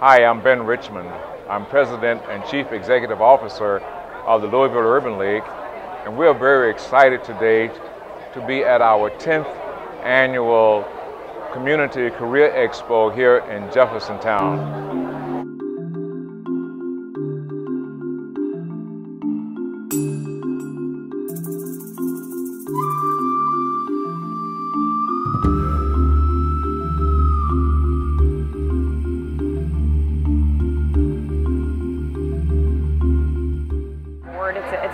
Hi, I'm Ben Richmond. I'm President and Chief Executive Officer of the Louisville Urban League, and we're very excited today to be at our 10th annual Community Career Expo here in Jeffersontown.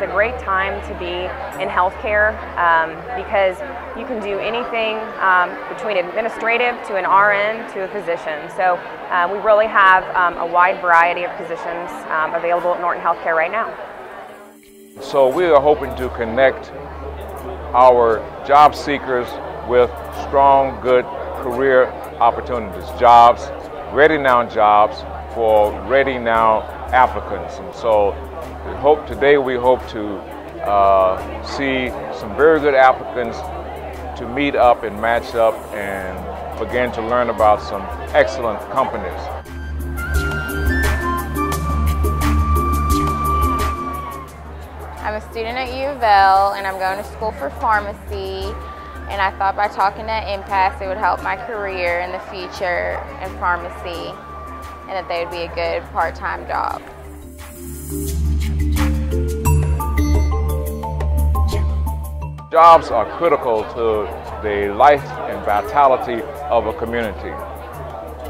A great time to be in healthcare um, because you can do anything um, between administrative to an RN to a physician. So uh, we really have um, a wide variety of positions um, available at Norton Healthcare right now. So we are hoping to connect our job seekers with strong, good career opportunities, jobs, ready now jobs for ready now applicants. And so we hope today we hope to uh, see some very good applicants to meet up and match up and begin to learn about some excellent companies. I'm a student at U of L and I'm going to school for pharmacy and I thought by talking to Impasse it would help my career in the future in pharmacy and that they would be a good part-time job. Jobs are critical to the life and vitality of a community.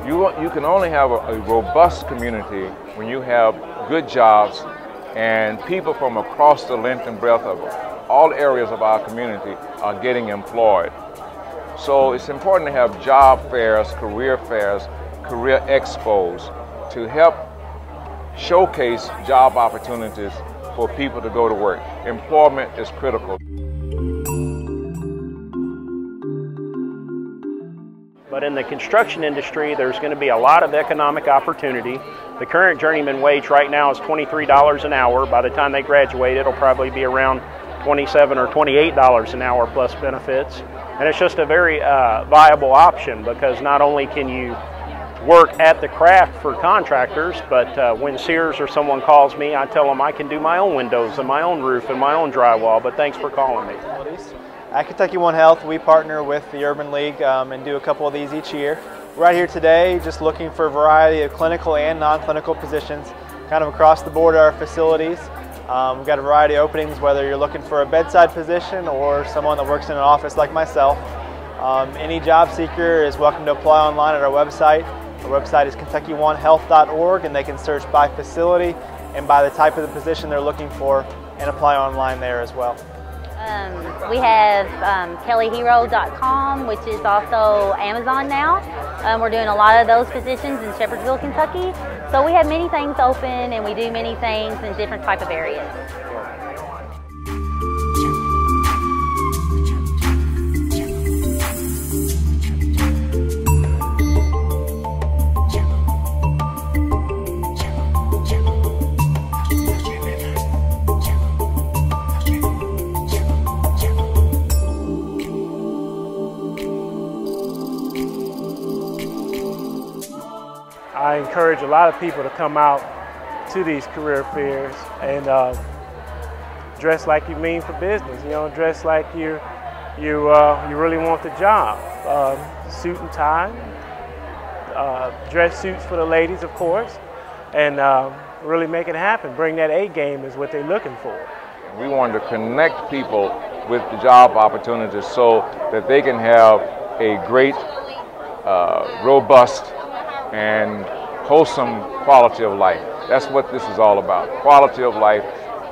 You, you can only have a, a robust community when you have good jobs and people from across the length and breadth of all areas of our community are getting employed. So it's important to have job fairs, career fairs, career expos to help showcase job opportunities for people to go to work. Employment is critical. But in the construction industry, there's going to be a lot of economic opportunity. The current journeyman wage right now is $23 an hour. By the time they graduate, it'll probably be around 27 or $28 an hour plus benefits. And it's just a very uh, viable option because not only can you work at the craft for contractors, but uh, when Sears or someone calls me, I tell them I can do my own windows and my own roof and my own drywall, but thanks for calling me. At Kentucky One Health, we partner with the Urban League um, and do a couple of these each year. We're out here today just looking for a variety of clinical and non-clinical positions kind of across the board at our facilities. Um, we've got a variety of openings, whether you're looking for a bedside position or someone that works in an office like myself. Um, any job seeker is welcome to apply online at our website. Our website is KentuckyOneHealth.org and they can search by facility and by the type of the position they're looking for and apply online there as well. Um, we have um, KellyHero.com, which is also Amazon now. Um, we're doing a lot of those positions in Shepherdsville, Kentucky. So we have many things open and we do many things in different type of areas. I encourage a lot of people to come out to these career fairs and uh, dress like you mean for business. You know, dress like you you uh, you really want the job. Um, suit and tie, uh, dress suits for the ladies, of course, and um, really make it happen. Bring that A game is what they're looking for. We want to connect people with the job opportunities so that they can have a great, uh, robust and wholesome quality of life. That's what this is all about, quality of life.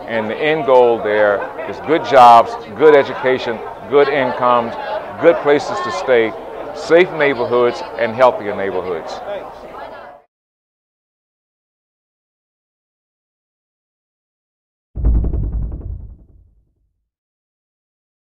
And the end goal there is good jobs, good education, good incomes, good places to stay, safe neighborhoods, and healthier neighborhoods.